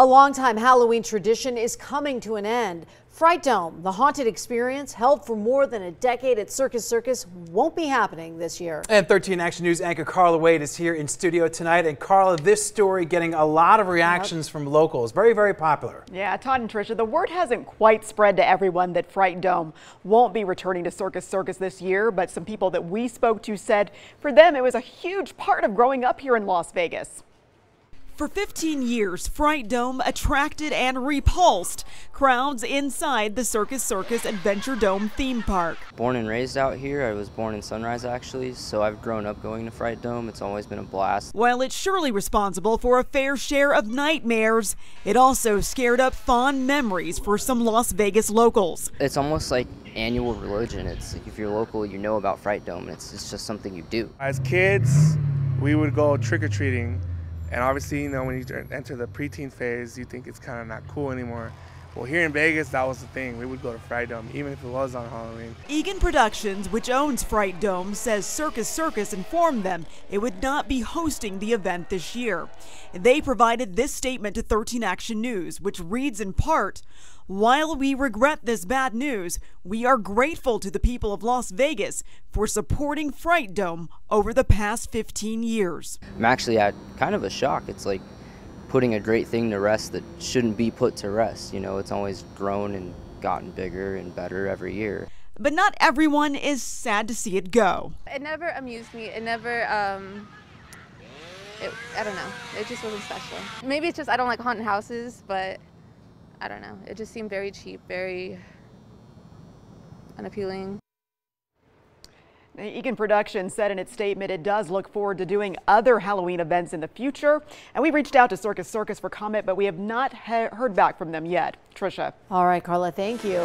A longtime Halloween tradition is coming to an end. Fright Dome, the haunted experience held for more than a decade at Circus Circus, won't be happening this year. And 13 Action News anchor Carla Wade is here in studio tonight. And Carla, this story getting a lot of reactions yep. from locals. Very, very popular. Yeah, Todd and Tricia, the word hasn't quite spread to everyone that Fright Dome won't be returning to Circus Circus this year, but some people that we spoke to said for them it was a huge part of growing up here in Las Vegas. For 15 years, Fright Dome attracted and repulsed crowds inside the Circus Circus Adventure Dome theme park. Born and raised out here, I was born in Sunrise actually, so I've grown up going to Fright Dome. It's always been a blast. While it's surely responsible for a fair share of nightmares, it also scared up fond memories for some Las Vegas locals. It's almost like annual religion. It's if you're local, you know about Fright Dome. It's, it's just something you do. As kids, we would go trick-or-treating and obviously, you know, when you enter the preteen phase, you think it's kind of not cool anymore. Well, here in Vegas, that was the thing. We would go to Fright Dome, even if it was on Halloween. Egan Productions, which owns Fright Dome, says Circus Circus informed them it would not be hosting the event this year. They provided this statement to 13 Action News, which reads in part, while we regret this bad news, we are grateful to the people of Las Vegas for supporting Fright Dome over the past 15 years. I'm actually at kind of a shock. It's like putting a great thing to rest that shouldn't be put to rest. You know, it's always grown and gotten bigger and better every year. But not everyone is sad to see it go. It never amused me. It never, um, it, I don't know. It just wasn't special. Maybe it's just I don't like haunted houses, but I don't know. It just seemed very cheap, very unappealing. Egan Productions said in its statement it does look forward to doing other Halloween events in the future. And we reached out to Circus Circus for comment, but we have not heard back from them yet. Trisha. All right, Carla, thank you.